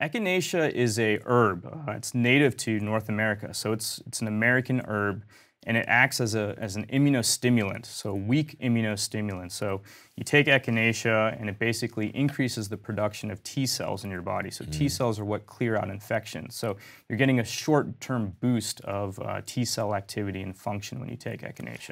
Echinacea is a herb. Uh, it's native to North America, so it's it's an American herb, and it acts as a as an immunostimulant, so weak immunostimulant. So you take Echinacea, and it basically increases the production of T cells in your body. So mm. T cells are what clear out infections. So you're getting a short-term boost of uh, T cell activity and function when you take Echinacea.